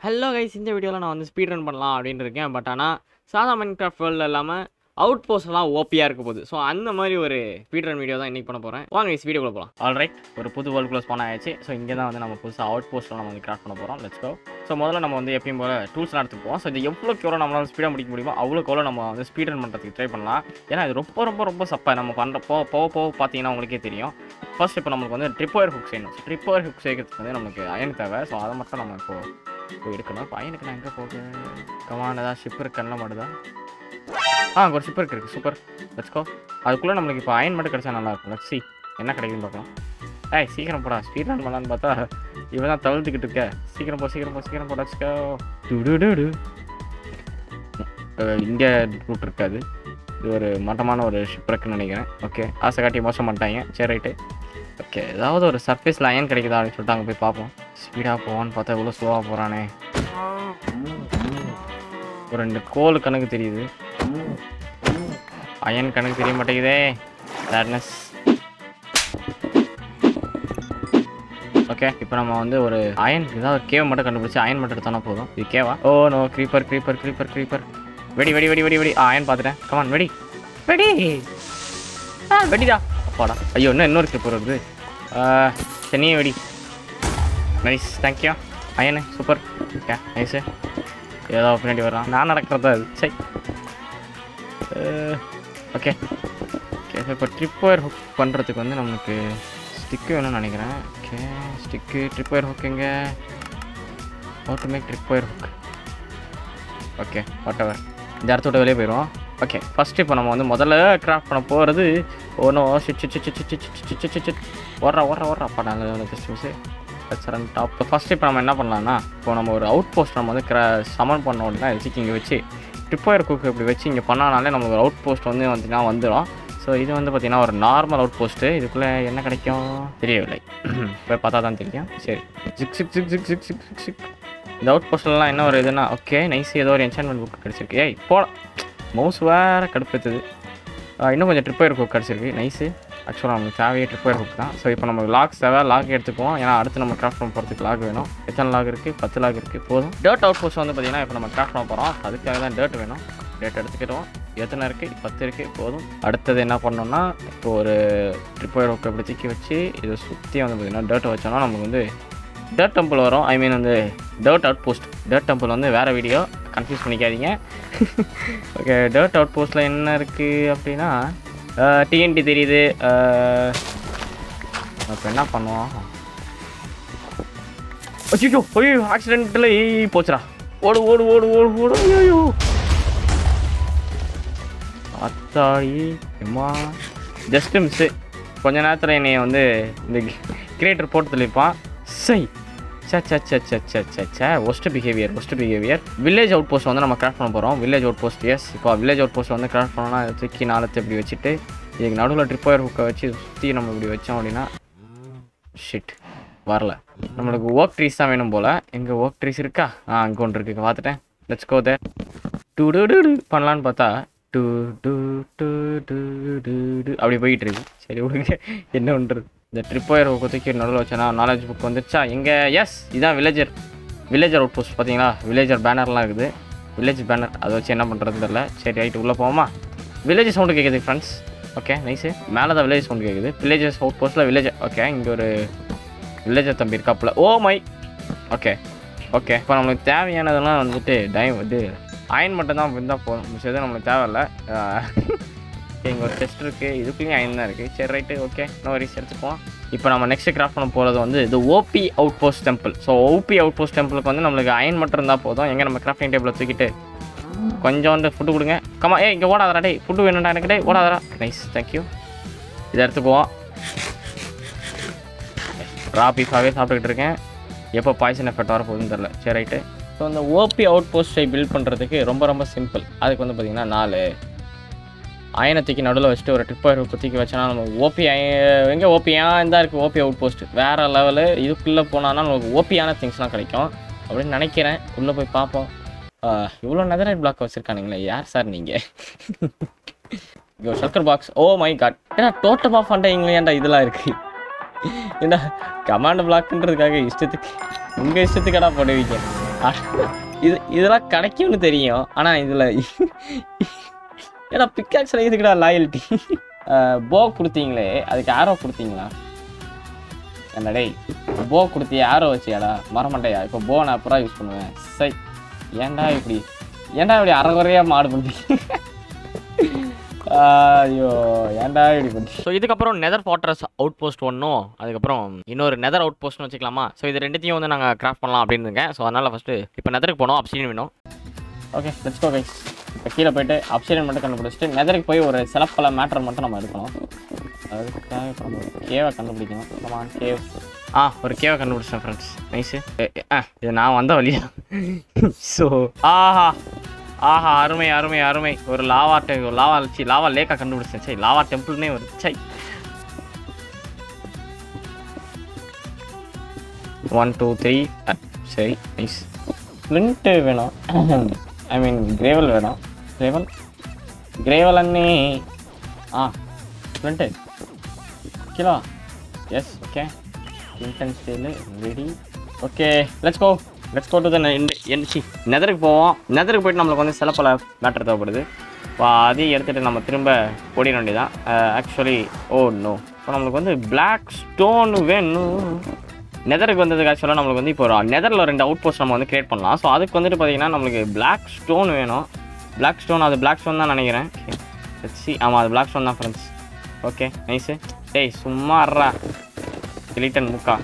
Hello guys இந்த வீடியோவில் நான் வந்து ஸ்பீட் ரன் பண்ணலாம் அப்படின்னு இருக்கேன். பட் ஆனால் சாதா மைன்கிராஃப்ட் வேர்ல்டு இல்லாமல் அவுட் போஸ்ட்லாம் ஓபியாக இருக்க போகுது. ஸோ அந்த மாதிரி ஒரு ஸ்பீட் ரன் வீடியோ தான் இன்றைக்கி பண்ண போகிறேன் வாங்க கைஸ் வீடியோக்குள்ள போகலாம் ஆல்ரைட் ஒரு புது வேர்ல்டு க்ளோஸ் பண்ண ஆயிடுச்சு ஸோ இங்கே தான் வந்து நம்ம புதுசாக அவுட் போஸ்ட்டில் நம்ம வந்து கிராஃப்ட் பண்ண போகிறோம் லெட்ஸ் கோ ஸோ முதல்ல நம்ம வந்து எப்பயும் போல டூல்ஸ்லாம் எடுத்துப்போம் ஸோ இது எவ்வளோக்கு எவ்வளோ நம்மளால் ஸ்பீடாக முடிக்க முடியுமோ அவ்வளோக்கு எவ்வளோ நம்ம வந்து ஸ்பீட் ரன் பண்ணுறதுக்கு ட்ரை பண்ணலாம். ஏன்னா இது ரொம்ப ரொம்ப ரொம்ப சப்பா. நம்ம பண்ணுற போக போக போக பார்த்தீங்கன்னா உங்களுக்கே தெரியும். ஃபர்ஸ்ட் இப்போ நம்மளுக்கு வந்து ட்ரிப்பர் ஹுக் செய்யணும். ட்ரிப்பர் ஹுக் சேர்க்கறதுக்கு வந்து நமக்கு அயன் தேவை. ஸோ அதை மட்டும் நம்ம இப்போ போய் எடுக்கணும் இப்போ அயனுக்கு நான் எங்கே போகுது கமான தான் ஷிப் இருக்கன்லாம் மட்டும்தான். ஆ ஒரு ஷிப் இருக்கு சூப்பர் வச்சுக்கோ அதுக்குள்ளே நம்மளுக்கு இப்போ அயன் மட்டும் கிடைச்சா நல்லா இருக்கும். லட்சி என்ன கிடைக்குதுன்னு பார்க்கலாம். ஏய் சீக்கிரம் போடா. ஸ்பீட் ரன் பண்ணலான்னு பார்த்தா இவன் தான் தவிர்த்துக்கிட்டு இருக்க. சீக்கிரம் போ சீக்கிரம் போ சீக்கிரம் போ. லட்ஸ்கோ டு இங்கே ரூட் இருக்காது. இது ஒரு மட்டமான ஒரு ஷிப் இருக்குன்னு நினைக்கிறேன். ஓகே ஆசை காட்டி மோசம் பண்ணிட்டாங்க. சரி ரைட்டு ஓகே ஏதாவது ஒரு சர்ஃபேஸில் அயன் கிடைக்குதா அப்படின்னு சொல்லிட்டு அங்கே போய் பார்ப்போம். ஸ்பீடாக போவான்னு பார்த்தா இவ்வளோ ஸ்லோவாக போகிறானே ஒரு ரெண்டு கோல் கணக்கு தெரியுது. அயன் கணக்கு தெரிய மாட்டேங்குதே. சேட்னஸ் ஓகே இப்போ நம்ம வந்து ஒரு அயன் ஏதாவது கேவ் மட்டும் கண்டுபிடிச்சி அயன் மட்டும் எடுத்தோன்னா போதும். இது கேவா ஓ no creeper creeper creeper creeper வெடி வெடி வெடி வெடி வெடி ஆ அயன் பார்த்துட்டேன். கமான் வெடி வெடி ஆ வெடிடா அப்பாடா. ஐயோ இன்னும் இன்னொரு க்ரீப்பர் வருது. நீ வெடி. நைஸ் தேங்க்யூ அயனு சூப்பர் ஓகே நைஸு ஏதோ பின்னாடி வரான் நான் நடக்கிறதா அது சரி ஓகே ஓகே இப்போ ட்ரிப் ஒயர் ஹுக் பண்ணுறதுக்கு வந்து நம்மளுக்கு ஸ்டிக்கு வேணும்னு நினைக்கிறேன் okay stick trip wire hook எங்கே what make trip wire hook okay whatever இந்த இடத்தோட வெளியே போயிடுவோம் ஓகே ஃபஸ்ட்டு இப்போ நம்ம வந்து முதல்ல கிராஃப்ட் பண்ண போகிறது ஒன்றும் சிச்சு சிச்சு சிச்சு சிச்சு சிச்சு சிச்சு ஓடுறா ஓடுறா ஓடுறா படம் ஜஸ்ட் சரண் டாப் ஃபஸ்ட்டு இப்போ நம்ம என்ன பண்ணலாம்னா இப்போ நம்ம ஒரு அவுட் போஸ்ட் நம்ம வந்து கிர சமன் பண்ண உடனே வச்சு இங்கே வச்சு. ட்ரிப்போயர் குக் இப்படி வச்சு இங்கே பண்ணானாலே நமக்கு ஒரு அவுட் போஸ்ட் வந்து வந்துன்னா வந்துடும் ஸோ இது வந்து பார்த்திங்கன்னா ஒரு நார்மல் அவுட் போஸ்ட்டு இதுக்குள்ளே என்ன கிடைக்கும்? தெரியவில்லை. போய் பார்த்தா தான் தெரியும். சரி. ஜிக் சிக் ஜிக் ஜிக் ஜிக் ஜிக் ஜிக் ஜிக் இந்த அவுட் போஸ்ட்லாம் என்ன ஒரு இதுனா ஓகே நைஸ் ஏதோ ஒரு என்சான்மெண்ட் புக் கிடச்சிருக்கு. ஏய் போட மவுஸ் வேறு கடுப்பேற்றுது இன்னும் கொஞ்சம் ட்ரிப்பர் குக் கிடச்சிருக்கு. நைஸு ஆக்சுவலாக நமக்கு தேவையே ட்ரிப்பர் ஹுக் தான். ஸோ இப்போ நம்ம லாக்ஸ் தேவை லாக் எடுத்துக்குவோம். ஏன்னா அடுத்து நம்ம கிராஃப்ட் பண்ண போகிறதுக்கு லாக் வேணும். எத்தனை லாக் இருக்குது பத்து லாக் இருக்குது போதும். டேர்ட் அவுட் போஸ்ட் வந்து பார்த்திங்கன்னா இப்போ நம்ம கிராஃப்ட் பண்ண போகிறோம் அதுக்காக தான் டேர்ட் வேணும். டேட் எடுத்துக்கிட்டோம். எத்தனை இருக்குது பத்து இருக்குது போதும். அடுத்தது என்ன பண்ணோம்னா இப்போ ஒரு ட்ரிப்பர் ஹுக்கை இப்படி தூக்கி வச்சு இதை சுற்றி வந்து பார்த்திங்கன்னா டேர்ட்டை வச்சோம்னா நமக்கு வந்து டேர்ட் டெம்பிள் வரும். ஐ மீன் வந்து டேர்ட் அவுட் போஸ்ட் டேர்ட் டெம்பிள் வந்து வேறு வீடியோ கன்ஃபியூஸ் பண்ணிக்காதீங்க. ஓகே டேர்ட் அவுட் போஸ்ட்டில் என்ன இருக்குது அப்படின்னா டிஎன்டி தெரியுது. அப்போ என்ன பண்ணுவோம் அச்சோ ஐயோ ஆக்சிடென்ட்டில் போச்சுடா. ஓடு ஓடு ஓடு ஓடு ஓடு ஐயோ அத்தாடி எம்மா. ஜஸ்ட்டு மிஸ்ஸு கொஞ்ச நேரத்தில் என்னை வந்து இந்த கிரியேட்டர் போட்டு தெளிப்பான் சை. சே worst behaviour worst behaviour village outpost வந்து நம்ம கிராஃப்ட் பண்ண போகிறோம் வில்லேஜ் அவுட் போஸ்ட் எஸ் இப்போ வில்லேஜ் அவுட் போஸ்ட் வந்து கிராஃப்ட் பண்ணோம்னா தூக்கி நாளத்தை இப்படி வச்சுட்டு இதுக்கு நடுவில் ட்ரிப்பயர் ஹுக்கை வச்சு சுற்றி நம்ம இப்படி வச்சோம் அப்படின்னா ஷிட் வரல நம்மளுக்கு ஓக் ட்ரீஸ் தான் வேணும் போல் எங்கே ஓக் ட்ரீஸ் இருக்கா ஆ அங்கே ஒன்று இருக்கு பார்த்துட்டேன் லெட்ஸ் கோ தேர் டூ டூ டூ பண்ணலான்னு பார்த்தா டூ டூ டூ டூ டூ டூ அப்படி போயிட்டு இருக்கு சரி விடுங்க என்ன பண்ணுறது இந்த ட்ரிப் ஒயர் நடுவில் வச்சேன்னா நாலேஜ் புக் வந்துச்சா எங்கே எஸ் இதான் வில்லேஜர் வில்லேஜர் அவுட் போஸ்ட் பார்த்தீங்களா வில்லேஜர் பேனர்லாம் இருக்குது. வில்லேஜ் பேனர் அதை வச்சு என்ன பண்ணுறது தெரியல. சரி ரைட்டு உள்ளே போவோமா? வில்லேஜ் சவுண்டு கேட்குது ஃப்ரெண்ட்ஸ் ஓகே நைஸு மேலே தான் வில்லேஜ் சவுண்ட் கேட்குது வில்லேஜஸ் அவுட் போஸ்ட்டில் வில்லேஜ் ஓகே இங்கே ஒரு வில்லேஜர் தம்பி இருக்காப்புல. ஓ மை ஓகே ஓகே இப்போ நம்மளுக்கு தேவையானதெல்லாம் வந்துட்டு டைம் வந்து அயன் மட்டும் தான் இருந்தால் போதும். மிச்சது நம்மளுக்கு தேவையில்ல. இங்கே ஒரு டெஸ்ட் இருக்குது இதுக்குள்ளேயும் அயன் தான் இருக்குது சரி ரைட்டு ஓகே நோ வரிஸ் எடுத்துப்போம் இப்போ நம்ம நெக்ஸ்ட் கிராஃப்ட் பண்ண போகிறது வந்து இது OP outpost temple so OP outpost டெம்பிளுக்கு வந்து நம்மளுக்கு அயன் மட்டும் இருந்தால் போதும். எங்கே நம்ம கிராஃப்டிங் டேபிளை தூக்கிட்டு கொஞ்சோண்டு ஃபுட்டு கொடுங்க. கமா ஏ இங்கே ஓடாதரா டே ஃபுட்டு வேணும்டா எனக்கு டே ஓடாதரா நைஸ் தேங்க்யூ இதை எடுத்துக்குவோம். ரா பீஃபாகவே சாப்பிட்டுக்கிட்டு இருக்கேன். எப்போ பாய்சன் எஃபெக்ட் வர போகுதுன்னு தெரில சரி ரைட்டு ஸோ அந்த ஓபி அவுட் போஸ்ட்டை பில்ட் பண்ணுறதுக்கு ரொம்ப ரொம்ப சிம்பிள் அதுக்கு வந்து பார்த்திங்கன்னா நாலு அயனத்துக்கு நடுவில் வச்சுட்டு ஒரு ட்ரிப்பர் குத்திக்கு வச்சோன்னா நம்ம ஓபி எங்கே ஓபியாக தான் இருக்குது ஓபி அவுட் போஸ்ட் வேறு லெவலு இதுக்குள்ளே போனான்னா நமக்கு ஓபியான திங்ஸ்லாம் கிடைக்கும். அப்படின்னு நினைக்கிறேன். உள்ளே போய் பார்ப்போம். இவ்வளோ நெதரைட் பிளாக் வச்சுருக்கானுங்களே. யார் சார் நீங்கள் இங்கே சர்க்கர் பாக்ஸ் ஓ மை காட் ஏன்னா டோட்டல் ஆஃப் ஃபண்டைங்களே ஏன்டா இதெல்லாம் இருக்குது ஏன்னா கமாண்ட் பிளாக்ன்றதுக்காக இஷ்டத்துக்கு உங்கள் இஷ்டத்துக்கடா போடுவீங்க இது இதெல்லாம் கிடைக்கும்னு தெரியும். ஆனால் இதில் ஏன்னா பிக்காக்ஸில் இதுக்குடா லாயல்ட்டி போ கொடுத்தீங்களே அதுக்கு ஆரோ கொடுத்தீங்களா? என்ன டேய் போ கொடுத்தி ஆரோ வச்சியாடா மரமண்டையா? இப்போ போ நான் அப்புறம் யூஸ் பண்ணுவேன். சை ஏன்டா இப்படி? ஏன்டா இப்படி அரைகுறையாக மாடு பண்ணுறீங்க ஐயோ ஏன்டா இப்படி பண்ணி? ஸோ இதுக்கப்புறம் நெதர் ஃபார்ட்ரஸ் அவுட் போஸ்ட் ஒன்றும் அதுக்கப்புறம் இன்னொரு நெதர் அவுட் போஸ்ட்னு வச்சுக்கலாமா? ஸோ இது ரெண்டுத்தையும் வந்து நாங்கள் கிராஃப்ட் பண்ணலாம் அப்படின்னு இருக்கேன் ஸோ அதனால் ஃபஸ்ட்டு இப்போ நெதருக்கு போனோம் அப்சீன் வேணும். ஓகே லெட்ஸ் கோ கைஸ் இப்போ கீழே போயிட்டு அப்சீன் மட்டும் கண்டுபிடிச்சிட்டு நெதருக்கு போய் ஒரு சிலப்பல மேட்டர் மட்டும் நம்ம எடுக்கணும். அதுக்காக நம்ம ஒரு கேவை கண்டுபிடிக்கணும். நம்ம கேவ் ஆ ஒரு கேவை கண்டுபிடிச்சேன் ஃப்ரெண்ட்ஸ் நைஸு ஆ இது நான் வந்த வழியா? ஸோ ஆஹா ஆஹா அருமை அருமை அருமை. ஒரு லாவா டெ லாவா சி லாவா லேக்கா கண்டுபிடிச்சேன். சரி லாவா டெம்பிள்னே வருது சை ஒன் டூ த்ரீ சரி நைஸ் ஃப்ளிண்ட்டு வேணும். ஐ மீன் கிரேவல் வேணும். గ్రేవల్ கிரேவல் అన్నీ ஆ kilo kilo yes okay இன்டென் ready okay let's go let's go to the C நெதருக்கு போவோம். நெதருக்கு போயிட்டு நம்மளுக்கு வந்து சில பல மேட்டர் தேவைப்படுது. அதையும் எடுத்துகிட்டு நம்ம திரும்ப ஓடிட வேண்டியதான் ஆக்சுவலி ஓ நோ oh இப்போ நம்மளுக்கு வந்து பிளாக் ஸ்டோன் வேணும். நெதருக்கு வந்ததுக்கு ஆக்சுவலாக நம்மளுக்கு வந்து இப்போ ஒரு நெதரில் ரெண்டு அவுட் போஸ்ட் நம்ம வந்து கிரியேட் பண்ணலாம். ஸோ அதுக்கு வந்துட்டு பார்த்தீங்கன்னா நம்மளுக்கு பிளாக் ஸ்டோன் வேணும். பிளாக் ஸ்டோன் அது பிளாக் ஸ்டோன் தான் நினைக்கிறேன். சி ஆமாம் அது பிளாக் ஸ்டோன் தான் ஃப்ரெண்ட்ஸ் ஓகே நைஸு டேய் சும்மா அறா கிளிட்டன் முக்கா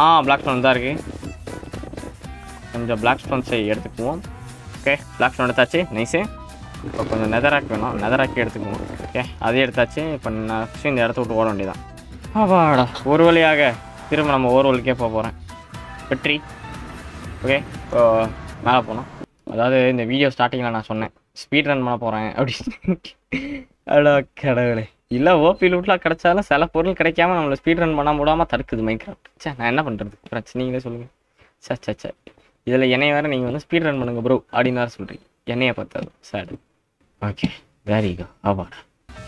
ஆ பிளாக் ஸ்டோன் தான் இருக்குது கொஞ்சம் பிளாக் ஸ்டோன்ஸை எடுத்துக்குவோம். ஓகே பிளாக் ஸ்டோன் எடுத்தாச்சு. நைஸு இப்போ கொஞ்சம் நெதராக்கி வேணும். நெதராக்கி எடுத்துக்குவோம். ஓகே அதே எடுத்தாச்சு. இப்போ நான் இந்த இடத்த விட்டு ஓட வேண்டியதான் ஆவாடா ஒரு வழியாக திரும்ப நம்ம ஒரு வழிக்கே போக போகிறேன் வெற்றி ஓகே இப்போ மேலே போனோம் அதாவது இந்த வீடியோ ஸ்டார்டிங்கில் நான் சொன்னேன் ஸ்பீட் ரன் பண்ண போகிறேன் அப்படின்னு. அடா கடவுளே. இல்லை ஓபி லூட்லாம் கிடச்சாலும் சில பொருள் கிடைக்காம நம்மளை ஸ்பீட் ரன் பண்ண விடாமல் தடுக்குது மைக்ராஃப்ட் சே நான் என்ன பண்ணுறது பிரச்சனைங்களே சொல்லுங்கள் சே சே சே இதில் என்னைய வேறு நீங்கள் வந்து ஸ்பீட் ரன் பண்ணுங்க ப்ரோ அப்படின்னு வேறு சொல்கிறீங்க என்னையை பார்த்தாலும் சார் ஓகே வெரி கோ அவாடா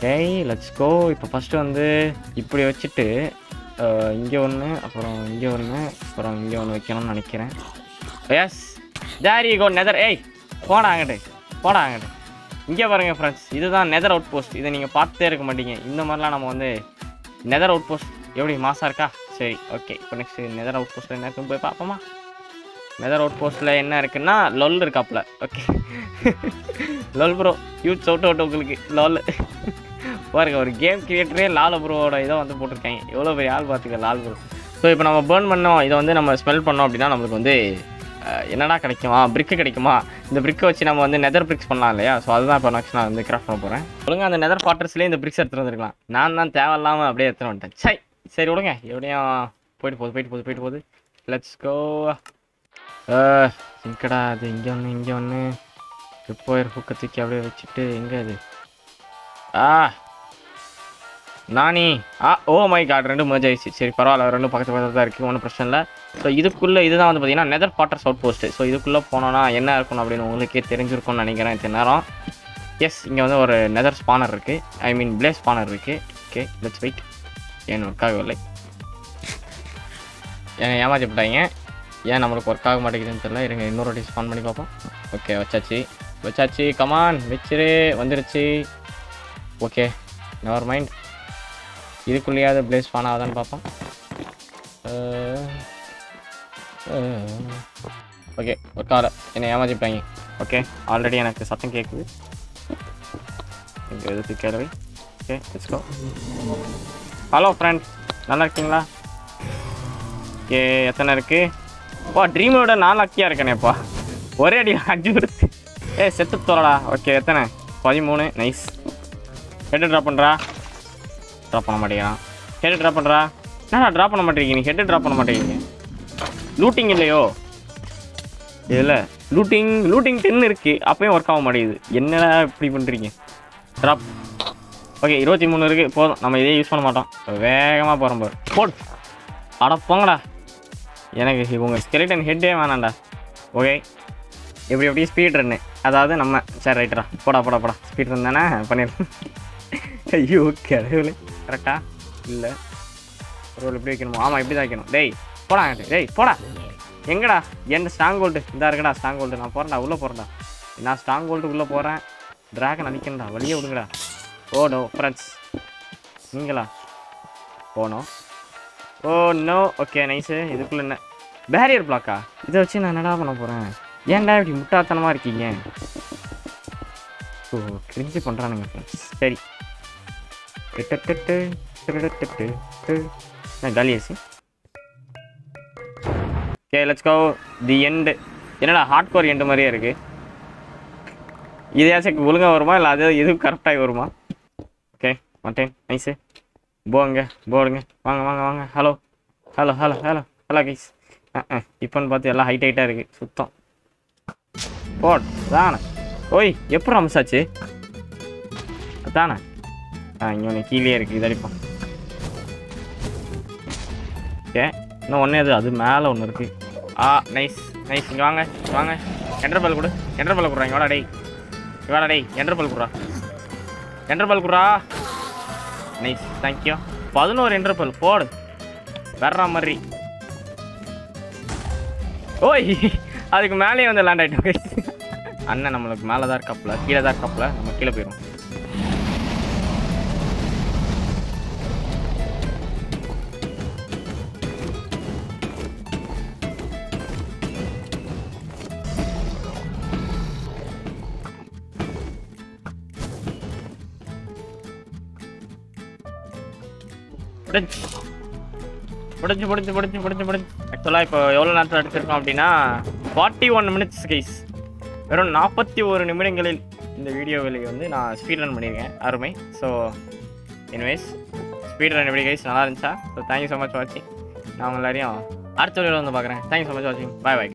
டேய் லெட்ஸ் கோ இப்போ ஃபஸ்ட்டு வந்து இப்படி வச்சுட்டு இங்கே ஒன்று அப்புறம் இங்கே ஒன்று அப்புறம் இங்கே ஒன்று வைக்கணும்னு நினைக்கிறேன். எஸ் ஜாரி கோ நெதர் ஏய் போடா அங்கிட்டு போடா அங்கிட்டு. இங்கே பாருங்கள் ஃப்ரெண்ட்ஸ் இதுதான் நெதர் அவுட் போஸ்ட் இதை நீங்கள் பார்த்தே இருக்க மாட்டீங்க. இந்த மாதிரிலாம் நம்ம வந்து நெதர் அவுட் போஸ்ட் எப்படி மாசாக இருக்கா? சரி ஓகே இப்போ நெக்ஸ்ட் நெதர் அவுட் போஸ்ட்டில் என்ன இருக்குன்னு போய் பார்ப்போமா? நெதர் அவுட் போஸ்ட்டில் என்ன இருக்குன்னா லொல் இருக்காப்புல. Okay lol bro youth out out உங்களுக்கு. லொல் பாருங்க ஒரு கேம் கிரியேட்டரே லால ப்ரோவோட இதை வந்து போட்டிருக்காங்க. எவ்வளோ பெரிய ஆள் பார்த்துக்க லால் ப்ரோ ஸோ இப்போ நம்ம பேர்ன் பண்ணோம். இதை வந்து நம்ம ஸ்மெல் பண்ணோம் அப்படின்னா நம்மளுக்கு வந்து என்னடா கிடைக்குமா? பிரிக்கு கிடைக்குமா? இந்த பிரிக்கை வச்சு நம்ம வந்து நெதர் பிரிக்ஸ் பண்ணலாம் இல்லையா? ஸோ அதுதான் இப்போ நெக்ஸ்ட் நான் வந்து கிராஃப்ட் பண்ண போகிறேன் ஒழுங்கு அந்த நெதர் பாட்டர்ஸ்லேயே இந்த பிரிக்ஸ் எடுத்துகிட்டு வந்துருக்கலாம். நான் தான் தேவையில்லாமல் அப்படியே எடுத்துகிட்டு வந்துட்டேன். சரி சரி விடுங்க. எப்படியும் போயிட்டு போகுது போயிட்டு போகுது போயிட்டு போகுது. லெட்ஸ் கோ இங்கடா அது? இங்கே ஒன்று இங்கே ஒன்று இப்போ ஹுக்கை தூக்கி அப்படியே வச்சுட்டு எங்கே அது? ஆ நானி. ஆ ஓ மை காட் ரெண்டும் மர்ஜ் ஆயிடுச்சு. சரி பரவாயில்ல ரெண்டும் பக்கத்து பக்கத்தில் தான் இருக்குது ஒன்றும் பிரச்சனை இல்லை. ஸோ இதுக்குள்ளே இதுதான் வந்து பார்த்தீங்கன்னா neither Porter's outpost so இதுக்குள்ளே போனோன்னா என்ன இருக்கணும் அப்படின்னு உங்களுக்கே தெரிஞ்சிருக்கும்னு நினைக்கிறேன் இத்தனை நேரம். எஸ் இங்கே வந்து ஒரு நெதர் ஸ்பானர் இருக்குது ஐ மீன் பிளேஸ் ஸ்பானர் இருக்குது ஓகே லெட்ஸ் வெயிட் ஏன் ஒர்க் ஆகவில்லை? ஏன் ஏமாற்றிவிட்டாங்க ஏன் நம்மளுக்கு ஒர்க் ஆக மாட்டேங்குதுன்னு தெரியல. இருங்க இன்னொரு வாட்டி ஸ்பான் பண்ணி பார்ப்போம். ஓகே வச்சாச்சு. வச்சாச்சு. கமான் வச்சிரு. வந்துருச்சு. ஓகே நெவர் மைண்ட் இதுக்குள்ளேயாவது பிளேஸ் ஸ்பான் ஆகுதான்னு பார்ப்போம். ஓகே ஒர்க் ஆகல என்னை ஏமாற்றி ஓகே ஆல்ரெடி எனக்கு சத்தம் கேட்குது இங்கே எதுக்கு கேள்வி? ஓகே லெட்ஸ் ஹலோ ஃப்ரெண்ட் நல்லா இருக்கீங்களா? ஓகே எத்தனை இருக்குது பா ட்ரீமோட நான் லக்கியாக இருக்கேனேப்பா ஒரே அடி அஞ்சு கொடுத்து. ஏ செத்து தோலடா ஓகே எத்தனை? பதிமூணு. நைஸ் ஹெட்டு ட்ராப் பண்ணுறா ட்ராப் பண்ண மாட்டேங்கிறான். ஹெட்டு ட்ராப் பண்ணுறா என்னடா ட்ராப் பண்ண மாட்டேங்கிறீங்க? நீ ஹெட்டு ட்ராப் பண்ண மாட்டேங்கிறீங்க. லூட்டிங் இல்லையோ? இதில் லூட்டிங் லூட்டிங் டென் இருக்குது அப்பயும் ஒர்க் ஆக மாட்டேங்குது. என்னடா இப்படி பண்ணுறீங்க ட்ராப் ஓகே இருபத்தி மூணு இருக்குது போதும். நம்ம இதே யூஸ் பண்ண மாட்டோம். வேகமாக போகிறோம் பாரு. போடு அட போங்கடா. எனக்கு உங்கள் ஸ்கெலிட்டன் ஹெட்டே வேணாம்டா. ஓகே எப்படி எப்படி? ஸ்பீட் ரன்னு அதாவது நம்ம சரி ரைட்டரா போடா போடா போடா. ஸ்பீட் ரன் தானே? பண்ணிடலாம் ஐயோ கடவுளே. கரெக்டாக இல்லை. ரோல் எப்படி வைக்கணுமா? ஆமாம் இப்படி தான் வைக்கணும். டேய் போடா. டேய் போடா. எங்கடா? என்ன ஸ்ட்ராங் ஹோல்டு இந்த இருக்குடா ஸ்ட்ராங் ஹோல்டு நான் போகிறேன்டா உள்ளே போகிறேன்டா நான் ஸ்ட்ராங் ஹோல்டு உள்ளே போகிறேன் ட்ராகன் அடிக்கணும்டா வழியே விடுங்கடா. ஓ நோ ஃப்ரெண்ட்ஸ் நீங்களா? போனோம் ஓ நோ ஓகே நைஸு இதுக்குள்ள என்ன? பேரியர் பிளாக்கா இதை வச்சு நான் என்னடா பண்ண போகிறேன் ஏன்டா இப்படி முட்டாத்தனமாக இருக்கீங்க? ஓ கிரிஞ்சு பண்ணுறானுங்க ஃப்ரெண்ட்ஸ் சரி. நான் காலியாச்சு okay let's go the end என்னடா ஹார்ட் கோர் எண்டு மாதிரியே இருக்குது இதையாச்சும் ஒழுங்காக வருமா? இல்லை அது எதுவும் கரெக்டாகி வருமா? ஓகே மட்டேன் நைஸு போங்க போடுங்க வாங்க வாங்க வாங்க. Hello hello hello hello hello guys இப்போன்னு பார்த்து எல்லாம் ஹைட் ஹைட்டாக இருக்குது சுத்தம். போட் தானே ஓய் எப்படி அமிச்சாச்சு அதானே. ஆ இங்கே ஒன்று கீழே இருக்குது இது ஓகே இன்னும் ஒன்றே அது அது மேலே ஒன்று இருக்குது ஆ நைஸ் நைஸ் இங்கே வாங்க வாங்க. என்டர் பால் கொடு என்டர் பால் கொடுறா இங்கே வாடா டேய். இங்க வாடா டேய். என்டர் பால் கொடுறா. என்டர் பால் கொடுறா. நைஸ் தேங்க்யூ பதினோரு என்டர் பால் போடு. வர்ற மாதிரி. ஓய் அதுக்கு மேலேயே வந்து லேண்ட் ஆகிட்டோம் அண்ணன் நம்மளுக்கு மேலே தான் இருக்காப்புல கீழே தான் இருக்காப்புல நம்ம கீழே போயிடும் முடிஞ்சு. முடிஞ்சு முடிஞ்சு முடிஞ்சு முடிஞ்சு முடிஞ்சு. ஆக்சுவலாக இப்போ எவ்வளோ நேரத்தில் எடுத்திருக்கோம் அப்படின்னா ஃபார்ட்டி ஒன் மினிட்ஸ் கைஸ் வெறும் நாற்பத்தி ஒரு நிமிடங்களில் இந்த வீடியோவில் வந்து நான் ஸ்பீட் ரன் பண்ணியிருக்கேன். அருமை. ஸோ எனிவேஸ் ஸ்பீட் ரன் எப்படி கைஸ் நல்லா இருந்துச்சா? ஸோ தேங்க்யூ ஸோ மச் வாட்சிங் நான் உங்கள் எல்லாரையும் அடுத்த வீடியோவில் வந்து பார்க்குறேன். தேங்க்யூ ஸோ மச் வாட்சிங் பாய் பாய்